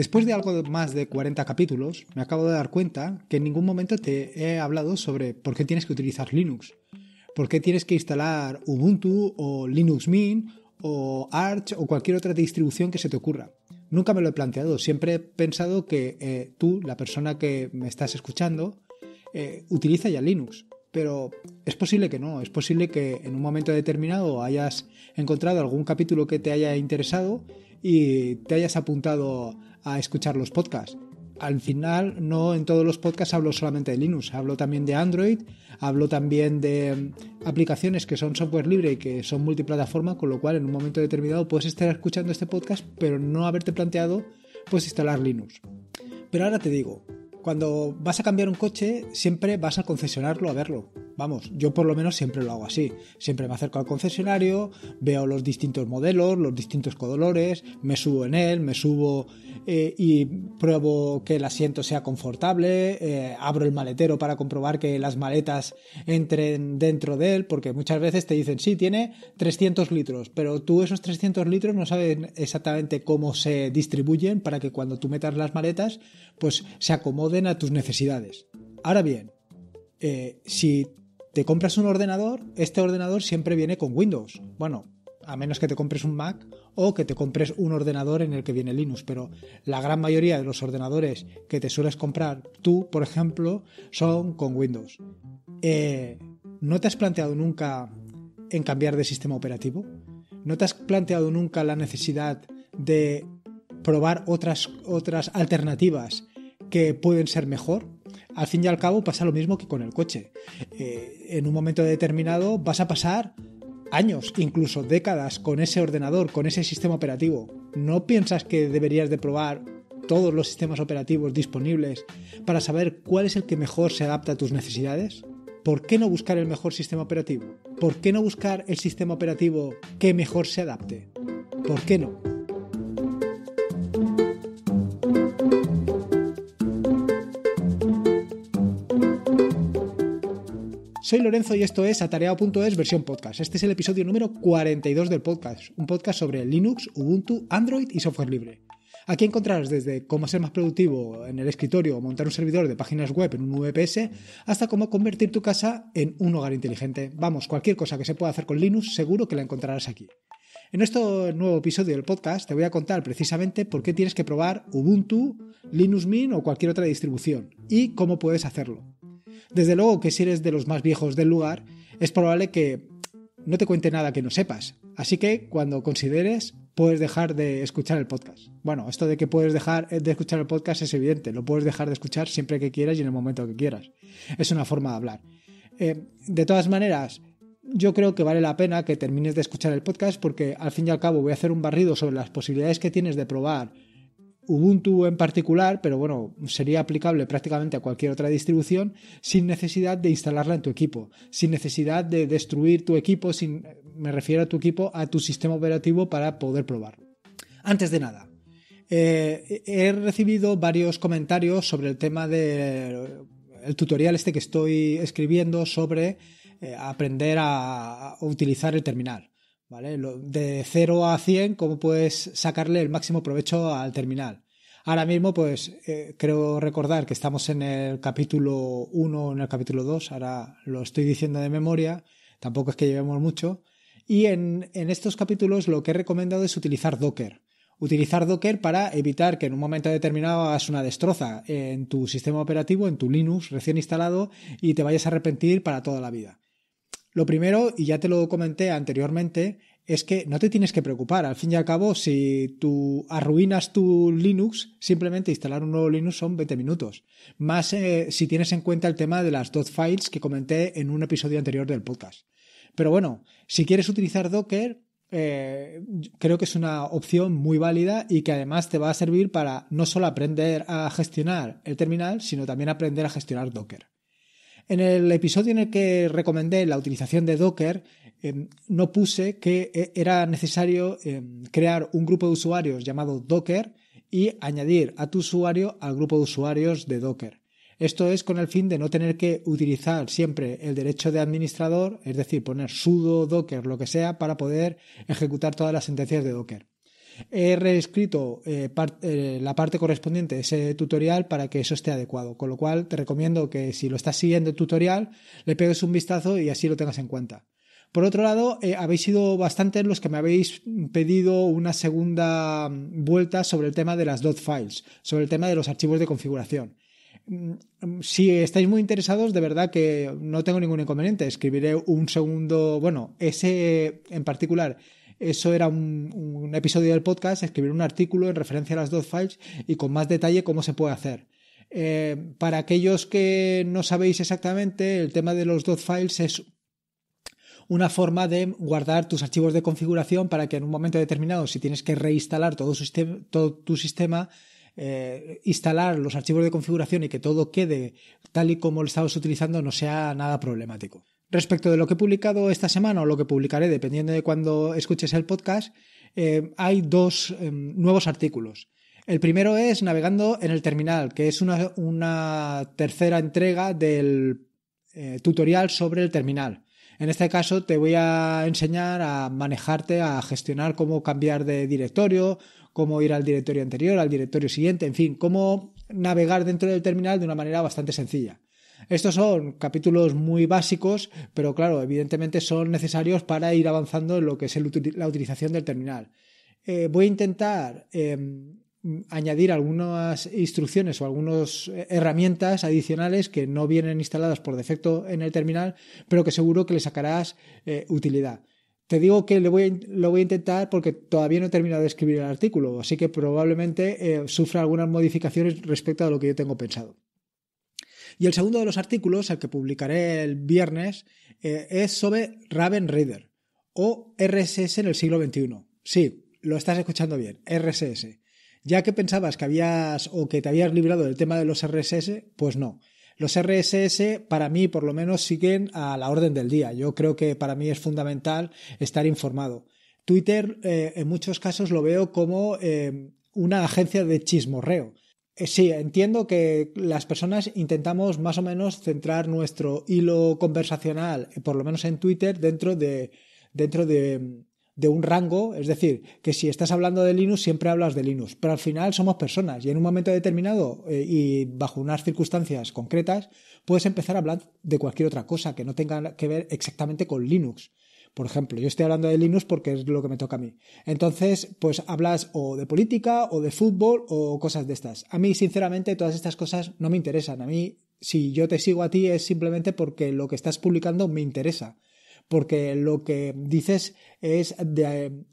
Después de algo más de 40 capítulos, me acabo de dar cuenta que en ningún momento te he hablado sobre por qué tienes que utilizar Linux. ¿Por qué tienes que instalar Ubuntu o Linux Mint o Arch o cualquier otra distribución que se te ocurra? Nunca me lo he planteado. Siempre he pensado que eh, tú, la persona que me estás escuchando, eh, utiliza ya Linux. Pero es posible que no. Es posible que en un momento determinado hayas encontrado algún capítulo que te haya interesado y te hayas apuntado a escuchar los podcasts al final no en todos los podcasts hablo solamente de Linux, hablo también de Android, hablo también de mm, aplicaciones que son software libre y que son multiplataforma, con lo cual en un momento determinado puedes estar escuchando este podcast, pero no haberte planteado pues instalar Linux. Pero ahora te digo, cuando vas a cambiar un coche, siempre vas a concesionarlo a verlo. Vamos, yo por lo menos siempre lo hago así. Siempre me acerco al concesionario, veo los distintos modelos, los distintos colores, me subo en él, me subo eh, y pruebo que el asiento sea confortable, eh, abro el maletero para comprobar que las maletas entren dentro de él, porque muchas veces te dicen, sí, tiene 300 litros, pero tú esos 300 litros no sabes exactamente cómo se distribuyen para que cuando tú metas las maletas, pues se acomoden a tus necesidades. Ahora bien, eh, si te compras un ordenador, este ordenador siempre viene con Windows. Bueno, a menos que te compres un Mac o que te compres un ordenador en el que viene Linux, pero la gran mayoría de los ordenadores que te sueles comprar tú, por ejemplo, son con Windows. Eh, ¿No te has planteado nunca en cambiar de sistema operativo? ¿No te has planteado nunca la necesidad de probar otras, otras alternativas que pueden ser mejor? al fin y al cabo pasa lo mismo que con el coche. Eh, en un momento determinado vas a pasar años, incluso décadas con ese ordenador, con ese sistema operativo. ¿No piensas que deberías de probar todos los sistemas operativos disponibles para saber cuál es el que mejor se adapta a tus necesidades? ¿Por qué no buscar el mejor sistema operativo? ¿Por qué no buscar el sistema operativo que mejor se adapte? ¿Por qué no? Soy Lorenzo y esto es Atareado.es versión podcast. Este es el episodio número 42 del podcast, un podcast sobre Linux, Ubuntu, Android y software libre. Aquí encontrarás desde cómo ser más productivo en el escritorio o montar un servidor de páginas web en un VPS hasta cómo convertir tu casa en un hogar inteligente. Vamos, cualquier cosa que se pueda hacer con Linux seguro que la encontrarás aquí. En este nuevo episodio del podcast te voy a contar precisamente por qué tienes que probar Ubuntu, Linux Mint o cualquier otra distribución y cómo puedes hacerlo. Desde luego que si eres de los más viejos del lugar, es probable que no te cuente nada que no sepas. Así que cuando consideres, puedes dejar de escuchar el podcast. Bueno, esto de que puedes dejar de escuchar el podcast es evidente. Lo puedes dejar de escuchar siempre que quieras y en el momento que quieras. Es una forma de hablar. Eh, de todas maneras, yo creo que vale la pena que termines de escuchar el podcast porque al fin y al cabo voy a hacer un barrido sobre las posibilidades que tienes de probar Ubuntu en particular, pero bueno, sería aplicable prácticamente a cualquier otra distribución sin necesidad de instalarla en tu equipo, sin necesidad de destruir tu equipo, sin, me refiero a tu equipo, a tu sistema operativo para poder probar. Antes de nada, eh, he recibido varios comentarios sobre el tema del tutorial este que estoy escribiendo sobre eh, aprender a utilizar el terminal. ¿Vale? De 0 a 100, cómo puedes sacarle el máximo provecho al terminal. Ahora mismo, pues eh, creo recordar que estamos en el capítulo 1 o en el capítulo 2, ahora lo estoy diciendo de memoria, tampoco es que llevemos mucho. Y en, en estos capítulos lo que he recomendado es utilizar Docker. Utilizar Docker para evitar que en un momento determinado hagas una destroza en tu sistema operativo, en tu Linux recién instalado y te vayas a arrepentir para toda la vida. Lo primero, y ya te lo comenté anteriormente, es que no te tienes que preocupar. Al fin y al cabo, si tú arruinas tu Linux, simplemente instalar un nuevo Linux son 20 minutos. Más eh, si tienes en cuenta el tema de las files que comenté en un episodio anterior del podcast. Pero bueno, si quieres utilizar Docker, eh, creo que es una opción muy válida y que además te va a servir para no solo aprender a gestionar el terminal, sino también aprender a gestionar Docker. En el episodio en el que recomendé la utilización de Docker, em, no puse que eh, era necesario em, crear un grupo de usuarios llamado Docker y añadir a tu usuario al grupo de usuarios de Docker. Esto es con el fin de no tener que utilizar siempre el derecho de administrador, es decir, poner sudo, docker, lo que sea, para poder ejecutar todas las sentencias de Docker. He reescrito eh, eh, la parte correspondiente de ese tutorial para que eso esté adecuado, con lo cual te recomiendo que si lo estás siguiendo el tutorial, le pegues un vistazo y así lo tengas en cuenta. Por otro lado, eh, habéis sido bastantes los que me habéis pedido una segunda mm, vuelta sobre el tema de las dot files, sobre el tema de los archivos de configuración. Mm, si estáis muy interesados, de verdad que no tengo ningún inconveniente. Escribiré un segundo, bueno, ese en particular, eso era un, episodio del podcast, escribir un artículo en referencia a las dot files y con más detalle cómo se puede hacer. Eh, para aquellos que no sabéis exactamente, el tema de los dot files es una forma de guardar tus archivos de configuración para que en un momento determinado, si tienes que reinstalar todo, tu sistema, eh, instalar los archivos de configuración y que todo quede tal y como lo estabas utilizando no sea nada problemático. Respecto de lo que he publicado esta semana o lo que publicaré, dependiendo de cuando escuches el podcast, eh, hay dos em, nuevos artículos. El primero es Navegando en el Terminal, que es una, tercera entrega del eh, tutorial sobre el terminal. En este caso te voy a enseñar a manejarte, a gestionar cómo cambiar de directorio, cómo ir al directorio anterior, al directorio siguiente, en fin, cómo navegar dentro del terminal de una manera bastante sencilla. Estos son capítulos muy básicos, pero claro, evidentemente son necesarios para ir avanzando en lo que es la utilización del terminal. Eh, voy a intentar em, añadir algunas instrucciones o algunas eh, herramientas adicionales que no vienen instaladas por defecto en el terminal, pero que seguro que le sacarás eh, utilidad. Te digo que lo voy, a, intentar porque todavía no he terminado de escribir el artículo, así que probablemente eh, sufra algunas modificaciones respecto a lo que yo tengo pensado. Y el segundo de los artículos, el que publicaré el viernes, es sobre Raven Reader o RSS en el siglo XXI. Sí, lo estás escuchando bien, RSS. Ya que pensabas que habías o que te habías librado del tema de los RSS, pues no. Los RSS para mí por lo menos siguen a la orden del día. Yo creo que para mí es fundamental estar informado. Twitter eh, en muchos casos lo veo como eh, una agencia de chismorreo. Eh, sí, entiendo que las personas intentamos más o menos centrar nuestro hilo conversacional, por lo menos en Twitter, dentro de, dentro de, de un rango, es decir, que si estás hablando de Linux siempre hablas de Linux, pero al final somos personas y en un momento determinado eh, y bajo unas circunstancias concretas puedes empezar a hablar de cualquier otra cosa que no tenga que ver exactamente con Linux. Por ejemplo, yo estoy hablando de Linux porque es lo que me toca a mí. Entonces, pues hablas o de política o de fútbol o cosas de estas. A mí, sinceramente, todas estas cosas no me interesan. A mí, si yo te sigo a ti es simplemente porque lo que estás publicando me interesa porque lo que dices es,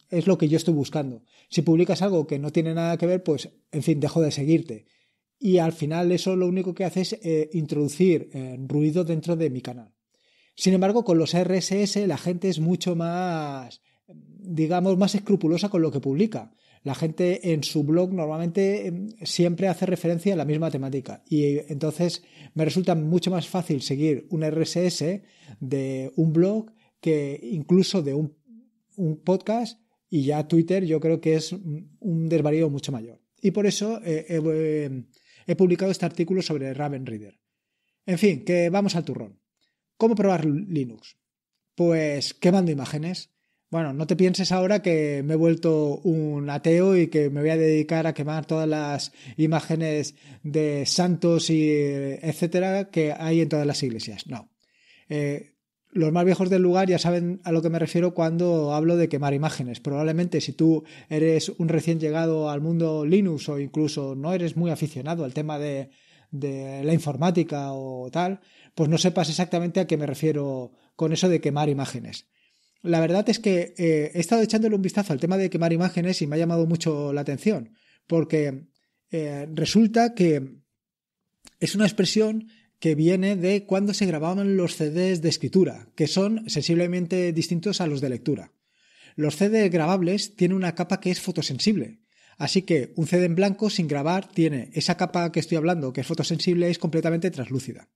es lo que yo estoy buscando. Si publicas algo que no tiene nada que ver, pues, en fin, dejo de seguirte. Y al final eso lo único que hace es eh, introducir eh, ruido dentro de mi canal. Sin embargo, con los RSS la gente es mucho más, digamos, más escrupulosa con lo que publica. La gente en su blog normalmente em, siempre hace referencia a la misma temática y entonces me resulta mucho más fácil seguir un RSS de un blog que incluso de un, podcast y ya Twitter yo creo que es un desvarío mucho mayor. Y por eso eh, he, publicado este artículo sobre Raven Reader. En fin, que vamos al turrón. ¿Cómo probar Linux? Pues quemando imágenes. Bueno, no te pienses ahora que me he vuelto un ateo y que me voy a dedicar a quemar todas las imágenes de santos y etcétera que hay en todas las iglesias. No. Eh, los más viejos del lugar ya saben a lo que me refiero cuando hablo de quemar imágenes. Probablemente si tú eres un recién llegado al mundo Linux o incluso no eres muy aficionado al tema de, la informática o tal, pues no sepas exactamente a qué me refiero con eso de quemar imágenes. La verdad es que eh, he estado echándole un vistazo al tema de quemar imágenes y me ha llamado mucho la atención, porque eh, resulta que es una expresión que viene de cuando se grababan los CDs de escritura, que son sensiblemente distintos a los de lectura. Los CDs grabables tienen una capa que es fotosensible, así que un CD en blanco sin grabar tiene esa capa que estoy hablando, que es fotosensible, es completamente translúcida.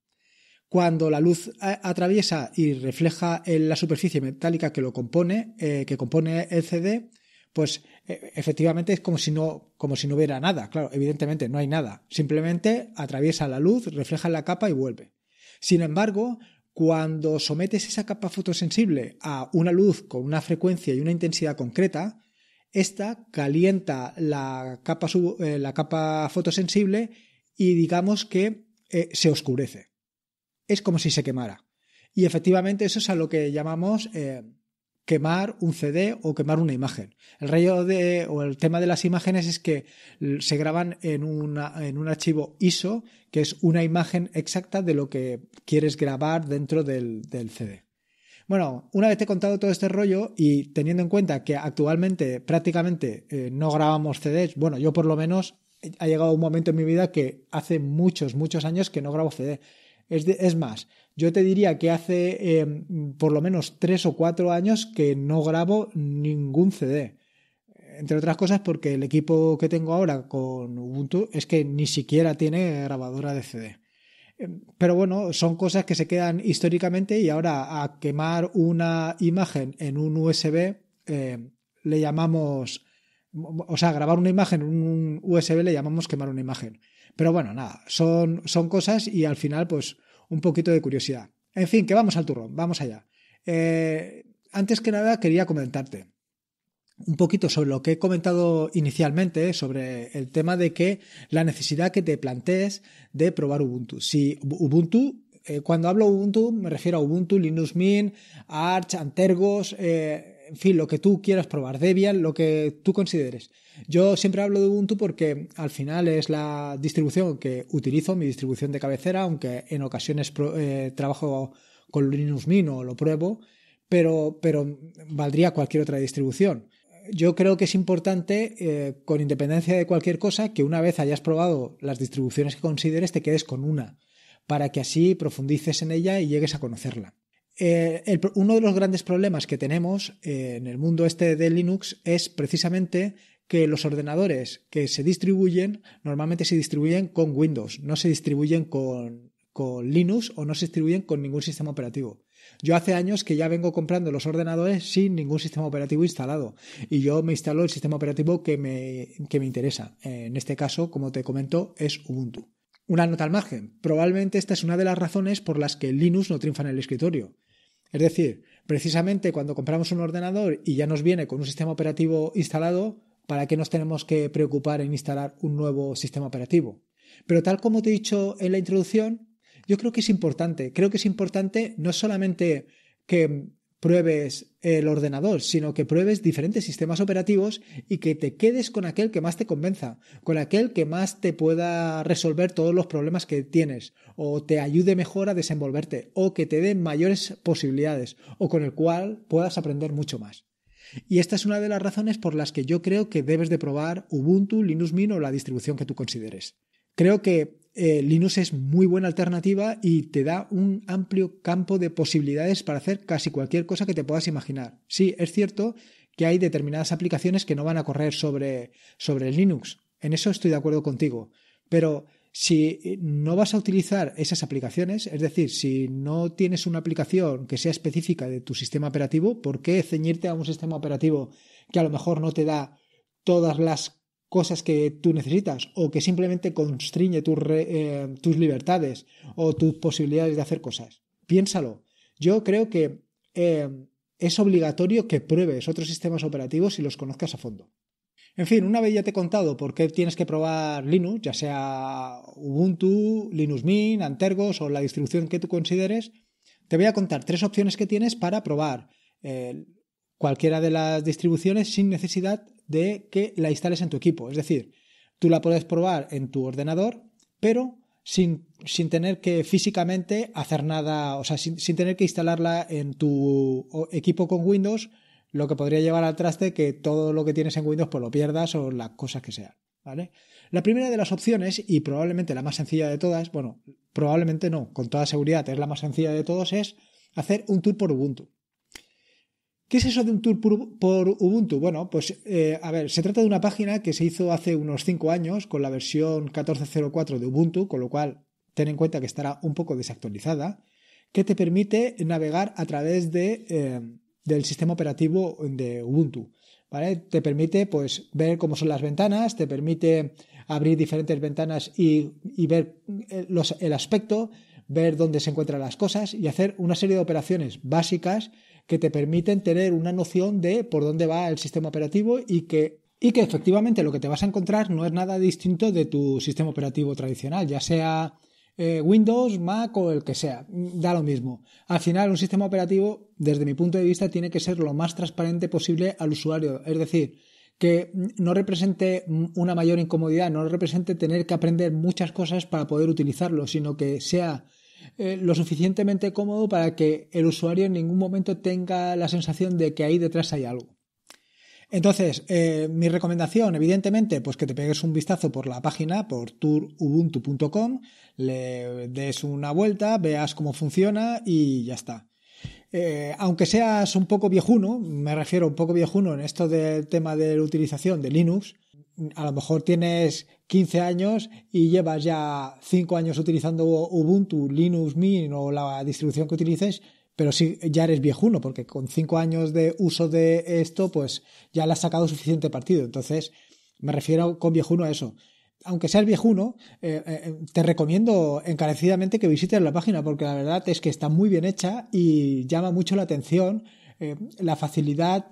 Cuando la luz atraviesa y refleja en la superficie metálica que lo compone, eh, que compone el CD, pues e, efectivamente es como si no como si no hubiera nada. Claro, evidentemente no hay nada. Simplemente atraviesa la luz, refleja la capa y vuelve. Sin embargo, cuando sometes esa capa fotosensible a una luz con una frecuencia y una intensidad concreta, esta calienta la capa, eh, la capa fotosensible y digamos que eh, se oscurece. Es como si se quemara. Y efectivamente eso es a lo que llamamos eh, quemar un CD o quemar una imagen. El rollo de, o el tema de las imágenes es que se graban en, en un archivo ISO, que es una imagen exacta de lo que quieres grabar dentro del, CD. Bueno, una vez te he contado todo este rollo y teniendo en cuenta que actualmente prácticamente eh, no grabamos CDs, bueno, yo por lo menos ha llegado un momento en mi vida que hace muchos, muchos años que no grabo CD. Es más, yo te diría que hace em, por lo menos tres o cuatro años que no grabo ningún CD. Entre otras cosas porque el equipo que tengo ahora con Ubuntu es que ni siquiera tiene grabadora de CD. Em, pero bueno, son cosas que se quedan históricamente y ahora a quemar una imagen en un USB em, le llamamos, o sea, grabar una imagen en un USB le llamamos quemar una imagen. Pero bueno, nada, son, son cosas y al final pues un poquito de curiosidad. En fin, que vamos al turrón, vamos allá. Eh, antes que nada quería comentarte un poquito sobre lo que he comentado inicialmente, sobre el tema de que la necesidad que te plantees de probar Ubuntu. Si Ubuntu, eh, cuando hablo Ubuntu me refiero a Ubuntu, Linux Mint, Arch, Antergos, eh, en fin, lo que tú quieras probar, Debian, lo que tú consideres. Yo siempre hablo de Ubuntu porque al final es la distribución que utilizo, mi distribución de cabecera, aunque en ocasiones eh, trabajo con Linux Mint o lo pruebo, pero, pero valdría cualquier otra distribución. Yo creo que es importante, eh, con independencia de cualquier cosa, que una vez hayas probado las distribuciones que consideres, te quedes con una, para que así profundices en ella y llegues a conocerla. Eh, uno de los grandes problemas que tenemos eh, en el mundo este de Linux es precisamente que los ordenadores que se distribuyen normalmente se distribuyen con Windows, no se distribuyen con, con Linux o no se distribuyen con ningún sistema operativo. Yo hace años que ya vengo comprando los ordenadores sin ningún sistema operativo instalado y yo me instalo el sistema operativo que me, que me interesa. En este caso, como te comento, es Ubuntu. Una nota al margen. Probablemente esta es una de las razones por las que Linux no triunfa en el escritorio. Es decir, precisamente cuando compramos un ordenador y ya nos viene con un sistema operativo instalado, ¿para qué nos tenemos que preocupar en instalar un nuevo sistema operativo? Pero tal como te he dicho en la introducción, yo creo que es importante. Creo que es importante no solamente que pruebes el ordenador, sino que pruebes diferentes sistemas operativos y que te quedes con aquel que más te convenza, con aquel que más te pueda resolver todos los problemas que tienes, o te ayude mejor a desenvolverte, o que te dé mayores posibilidades, o con el cual puedas aprender mucho más. Y esta es una de las razones por las que yo creo que debes de probar Ubuntu, Linux Mint o la distribución que tú consideres. Creo que eh, Linux es muy buena alternativa y te da un amplio campo de posibilidades para hacer casi cualquier cosa que te puedas imaginar. Sí, es cierto que hay determinadas aplicaciones que no van a correr sobre, sobre Linux. En eso estoy de acuerdo contigo. Pero si no vas a utilizar esas aplicaciones, es decir, si no tienes una aplicación que sea específica de tu sistema operativo, ¿por qué ceñirte a un sistema operativo que a lo mejor no te da todas las cosas que tú necesitas o que simplemente constriñe eh, tus, libertades o tus posibilidades de hacer cosas. Piénsalo. Yo creo que eh, es obligatorio que pruebes otros sistemas operativos y los conozcas a fondo. En fin, una vez ya te he contado por qué tienes que probar Linux, ya sea Ubuntu, Linux Mint, Antergos o la distribución que tú consideres, te voy a contar tres opciones que tienes para probar cualquiera de las distribuciones sin necesidad de que la instales en tu equipo. Es decir, tú la puedes probar en tu ordenador, pero sin, sin tener que físicamente hacer nada, o sea, sin, tener que instalarla en tu equipo con Windows, lo que podría llevar al traste que todo lo que tienes en Windows pues lo pierdas o las cosas que sean. ¿vale? La primera de las opciones, y probablemente la más sencilla de todas, bueno, probablemente no, con toda seguridad es la más sencilla de todos, es hacer un tour por Ubuntu. ¿Qué es eso de un tour por, Ubuntu? Bueno, pues eh, a ver, se trata de una página que se hizo hace unos 5 años con la versión 14.04 de Ubuntu, con lo cual ten en cuenta que estará un poco desactualizada, que te permite navegar a través de, eh, del sistema operativo de Ubuntu. Te permite pues, ver cómo son las ventanas, te permite abrir diferentes ventanas y, ver eh, el aspecto, ver dónde se encuentran las cosas y hacer una serie de operaciones básicas que te permiten tener una noción de por dónde va el sistema operativo y que, y que efectivamente lo que te vas a encontrar no es nada distinto de tu sistema operativo tradicional, ya sea eh, Windows, Mac o el que sea, da lo mismo. Al final, un sistema operativo, desde mi punto de vista, tiene que ser lo más transparente posible al usuario. Es decir, que no represente una mayor incomodidad, no represente tener que aprender muchas cosas para poder utilizarlo, sino que sea eh, lo suficientemente cómodo para que el usuario en ningún momento tenga la sensación de que ahí detrás hay algo. Entonces, eh, mi recomendación, evidentemente, pues que te pegues un vistazo por la página, por tourubuntu.com, le des una vuelta, veas cómo funciona y ya está. Eh, aunque seas un poco viejuno, me refiero un poco viejuno en esto del tema de la utilización de Linux, a lo mejor tienes 15 años y llevas ya 5 años utilizando Ubuntu, Linux Mint o la distribución que utilices, pero si ya eres viejuno, porque con cinco años de uso de esto, pues ya le has sacado suficiente partido. Entonces, me refiero con viejuno a eso. Aunque seas viejuno, eh, eh, te recomiendo encarecidamente que visites la página, porque la verdad es que está muy bien hecha y llama mucho la atención eh, la facilidad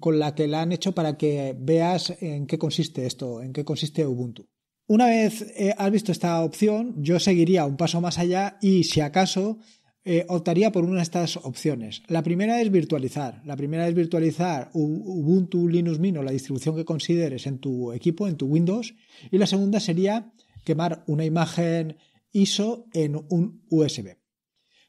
con la que la han hecho para que veas en qué consiste esto, en qué consiste Ubuntu. Una vez has visto esta opción, yo seguiría un paso más allá y si acaso eh, optaría por una de estas opciones. La primera es virtualizar. La primera es virtualizar Ubuntu Linux Mint o la distribución que consideres en tu equipo, en tu Windows. Y la segunda sería quemar una imagen ISO en un USB.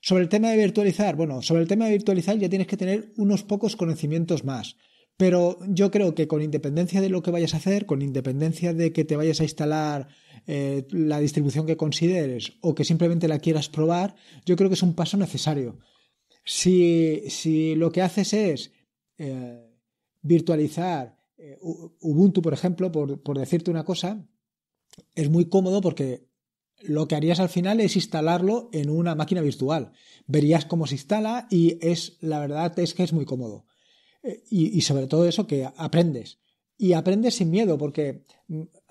Sobre el tema de virtualizar, bueno, sobre el tema de virtualizar ya tienes que tener unos pocos conocimientos más. Pero yo creo que con independencia de lo que vayas a hacer, con independencia de que te vayas a instalar eh, la distribución que consideres o que simplemente la quieras probar, yo creo que es un paso necesario. Si, lo que haces es eh, virtualizar eh, Ubuntu, por ejemplo, por, por decirte una cosa, es muy cómodo porque lo que harías al final es instalarlo en una máquina virtual. Verías cómo se instala y es la verdad es que es muy cómodo. Y, y, sobre todo eso que aprendes y aprendes sin miedo, porque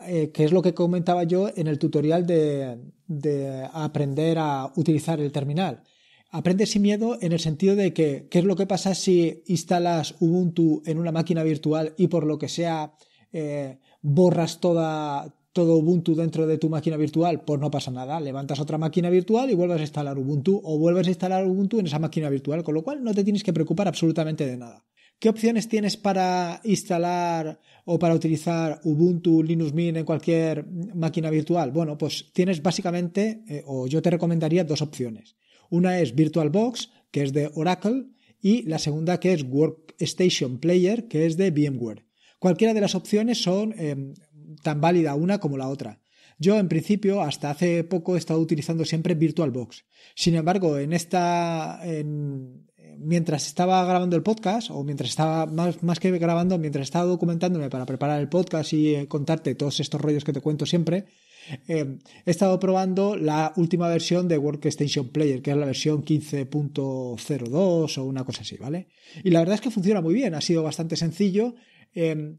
eh, que es lo que comentaba yo en el tutorial de, de, aprender a utilizar el terminal. Aprendes sin miedo en el sentido de que qué es lo que pasa si instalas Ubuntu en una máquina virtual y por lo que sea eh, borras toda, todo Ubuntu dentro de tu máquina virtual, pues no pasa nada. Levantas otra máquina virtual y vuelves a instalar Ubuntu o vuelves a instalar Ubuntu en esa máquina virtual, con lo cual no te tienes que preocupar absolutamente de nada. ¿Qué opciones tienes para instalar o para utilizar Ubuntu, Linux Mint en cualquier máquina virtual? Bueno, pues tienes básicamente, eh, o yo te recomendaría dos opciones. Una es VirtualBox, que es de Oracle, y la segunda que es Workstation Player, que es de VMware. Cualquiera de las opciones son em, tan válida una como la otra. Yo, en principio, hasta hace poco he estado utilizando siempre VirtualBox. Sin embargo, en esta, en, mientras estaba grabando el podcast, o mientras estaba, más, más que grabando, mientras estaba documentándome para preparar el podcast y eh, contarte todos estos rollos que te cuento siempre, eh, he estado probando la última versión de Workstation Player, que es la versión 15.02 o una cosa así, ¿vale? Y la verdad es que funciona muy bien, ha sido bastante sencillo. Eh,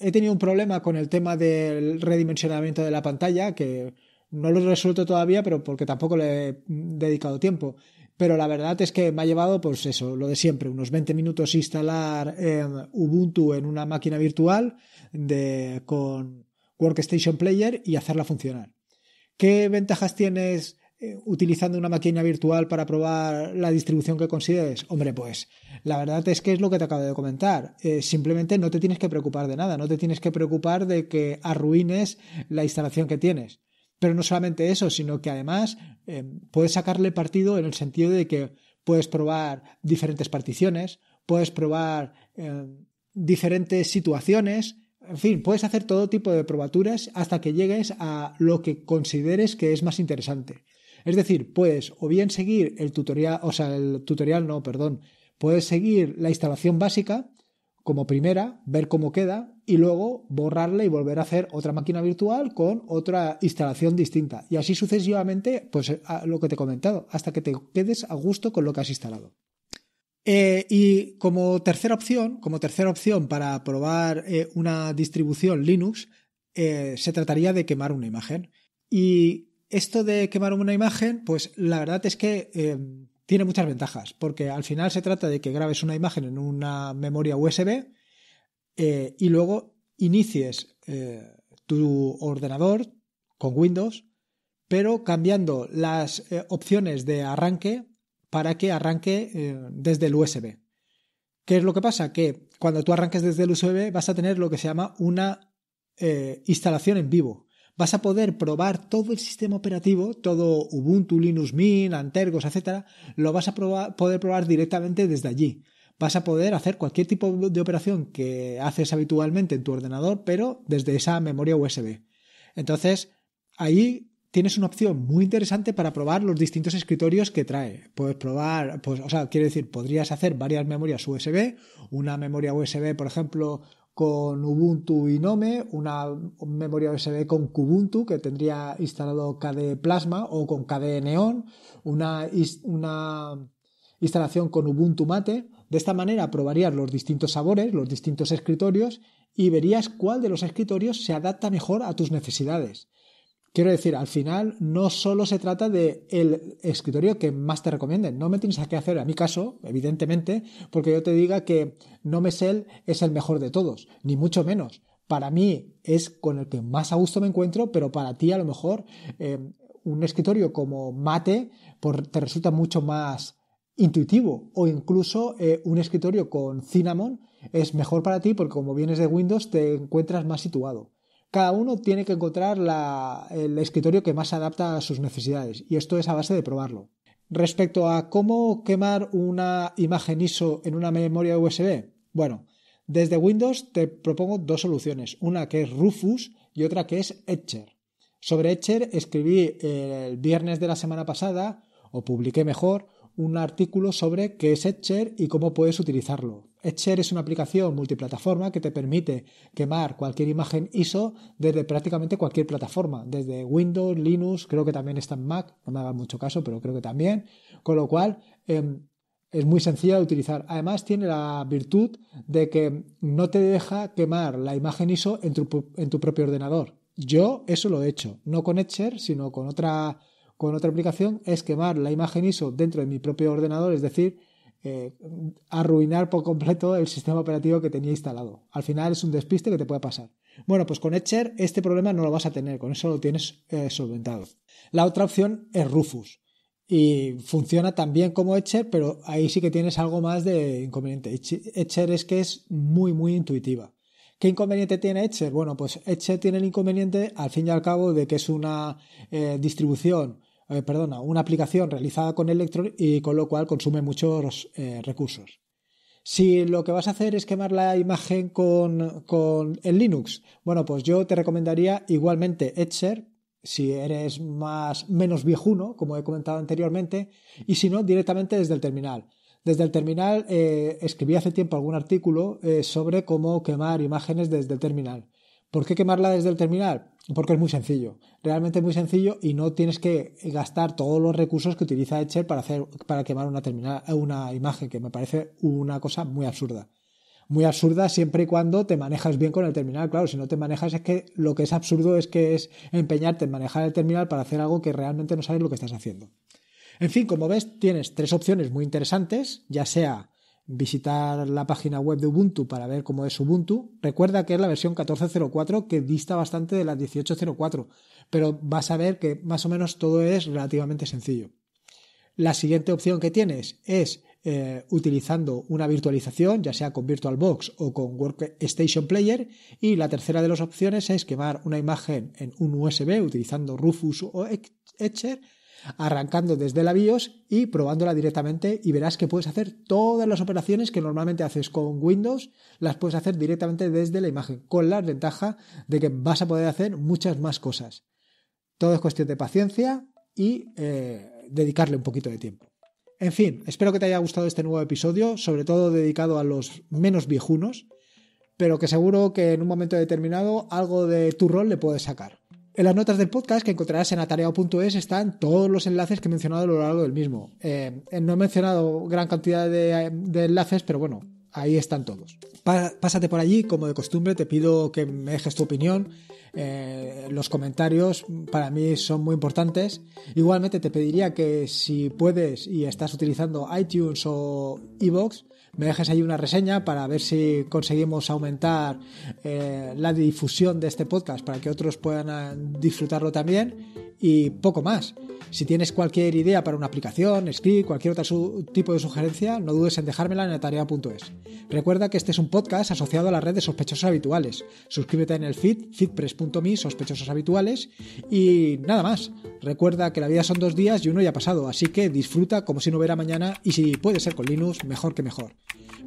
he tenido un problema con el tema del redimensionamiento de la pantalla, que no lo he resuelto todavía, pero porque tampoco le he dedicado tiempo pero la verdad es que me ha llevado, pues eso, lo de siempre, unos 20 minutos instalar Ubuntu en una máquina virtual de, con Workstation Player y hacerla funcionar. ¿Qué ventajas tienes utilizando una máquina virtual para probar la distribución que consideres? Hombre, pues la verdad es que es lo que te acabo de comentar. Eh, simplemente no te tienes que preocupar de nada, no te tienes que preocupar de que arruines la instalación que tienes. Pero no solamente eso, sino que además eh, puedes sacarle partido en el sentido de que puedes probar diferentes particiones, puedes probar eh, diferentes situaciones, en fin, puedes hacer todo tipo de probaturas hasta que llegues a lo que consideres que es más interesante. Es decir, puedes o bien seguir el tutorial, o sea, el tutorial no, perdón, puedes seguir la instalación básica como primera, ver cómo queda y luego borrarle y volver a hacer otra máquina virtual con otra instalación distinta. Y así sucesivamente, pues lo que te he comentado, hasta que te quedes a gusto con lo que has instalado. Eh, y como tercera opción, como tercera opción para probar eh, una distribución Linux, eh, se trataría de quemar una imagen. Y esto de quemar una imagen, pues la verdad es que eh, tiene muchas ventajas, porque al final se trata de que grabes una imagen en una memoria USB eh, y luego inicies eh, tu ordenador con Windows, pero cambiando las opciones de arranque para que arranque desde el USB. ¿Qué es lo que pasa? Que cuando tú arranques desde el USB vas a tener lo que se llama una instalación en vivo vas a poder probar todo el sistema operativo, todo Ubuntu, Linux Mint, Antergos, etcétera, lo vas a poder probar directamente desde allí. Vas a poder hacer cualquier tipo de operación que haces habitualmente en tu ordenador, pero desde esa memoria USB. Entonces, ahí tienes una opción muy interesante para probar los distintos escritorios que trae. Puedes probar, pues, o sea, quiere decir, podrías hacer varias memorias USB, una memoria USB, por ejemplo, con Ubuntu y Nome, una memoria USB con Kubuntu que tendría instalado KDE Plasma o con KDE Neon, una, una instalación con Ubuntu Mate. De esta manera probarías los distintos sabores, los distintos escritorios y verías cuál de los escritorios se adapta mejor a tus necesidades. Quiero decir, al final no solo se trata de el escritorio que más te recomienden. No me tienes que hacer, a mi caso, evidentemente, porque yo te diga que No Mesel es el mejor de todos, ni mucho menos. Para mí es con el que más a gusto me encuentro, pero para ti a lo mejor eh, un escritorio como Mate te resulta mucho más intuitivo o incluso eh, un escritorio con Cinnamon es mejor para ti porque como vienes de Windows te encuentras más situado cada uno tiene que encontrar el escritorio que más adapta a sus necesidades y esto es a base de probarlo. Respecto a cómo quemar una imagen ISO en una memoria USB, bueno, desde Windows te propongo dos soluciones, una que es Rufus y otra que es Etcher. Sobre Etcher escribí el viernes de la semana pasada, o publiqué mejor, un artículo sobre qué es Etcher y cómo puedes utilizarlo. Etcher es una aplicación multiplataforma que te permite quemar cualquier imagen ISO desde prácticamente cualquier plataforma, desde Windows, Linux, creo que también está en Mac, no me haga mucho caso, pero creo que también, con lo cual em, es muy sencilla de utilizar. Además tiene la virtud de que no te deja quemar la imagen ISO en tu, en tu propio ordenador. Yo eso lo he hecho, no con Etcher, sino con otra con otra aplicación es quemar la imagen ISO dentro de mi propio ordenador, es decir, eh, arruinar por completo el sistema operativo que tenía instalado. Al final es un despiste que te puede pasar. Bueno, pues con Etcher este problema no lo vas a tener, con eso lo tienes eh, solventado. La otra opción es Rufus y funciona también como Etcher, pero ahí sí que tienes algo más de inconveniente. Etcher es que es muy, muy intuitiva. ¿Qué inconveniente tiene Etcher? Bueno, pues Etcher tiene el inconveniente, al fin y al cabo, de que es una eh, distribución eh, perdona, una aplicación realizada con Electron y con lo cual consume muchos eh, recursos. Si lo que vas a hacer es quemar la imagen con, con el Linux, bueno, pues yo te recomendaría igualmente Etcher, si eres más menos viejuno, como he comentado anteriormente, y si no, directamente desde el terminal. Desde el terminal eh, escribí hace tiempo algún artículo sobre cómo quemar imágenes desde el terminal. ¿Por qué quemarla desde el terminal? Porque es muy sencillo, realmente es muy sencillo y no tienes que gastar todos los recursos que utiliza Etcher para, hacer, para quemar una, terminal, una imagen, que me parece una cosa muy absurda. Muy absurda siempre y cuando te manejas bien con el terminal. Claro, si no te manejas es que lo que es absurdo es que es empeñarte en manejar el terminal para hacer algo que realmente no sabes lo que estás haciendo. En fin, como ves, tienes tres opciones muy interesantes, ya sea visitar la página web de Ubuntu para ver cómo es Ubuntu. Recuerda que es la versión 14.04 que dista bastante de la 18.04, pero vas a ver que más o menos todo es relativamente sencillo. La siguiente opción que tienes es eh, utilizando una virtualización, ya sea con VirtualBox o con Workstation Player. Y la tercera de las opciones es quemar una imagen en un USB utilizando Rufus o Etcher arrancando desde la BIOS y probándola directamente y verás que puedes hacer todas las operaciones que normalmente haces con Windows, las puedes hacer directamente desde la imagen, con la ventaja de que vas a poder hacer muchas más cosas. Todo es cuestión de paciencia y eh, dedicarle un poquito de tiempo. En fin, espero que te haya gustado este nuevo episodio, sobre todo dedicado a los menos viejunos, pero que seguro que en un momento determinado algo de tu rol le puedes sacar. En las notas del podcast que encontrarás en atareado.es están todos los enlaces que he mencionado a lo largo del mismo. Eh, no he mencionado gran cantidad de, enlaces, pero bueno, ahí están todos. Pásate por allí, como de costumbre, te pido que me dejes tu opinión. Eh, los comentarios para mí son muy importantes. Igualmente te pediría que si puedes y estás utilizando iTunes o iVoox, me dejes ahí una reseña para ver si conseguimos aumentar eh, la difusión de este podcast para que otros puedan ah, disfrutarlo también y poco más. Si tienes cualquier idea para una aplicación, script, cualquier otro tipo de sugerencia, no dudes en dejármela en tarea.es. Recuerda que este es un podcast asociado a la red de sospechosos habituales. Suscríbete en el feed, feedpress.me, sospechosos habituales. Y nada más. Recuerda que la vida son dos días y uno ya ha pasado, así que disfruta como si no hubiera mañana y si puede ser con Linux, mejor que mejor.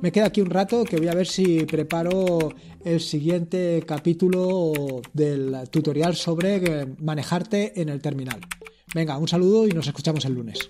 Me queda aquí un rato que voy a ver si preparo el siguiente capítulo del tutorial sobre manejarte en el terminal. Venga, un saludo y nos escuchamos el lunes.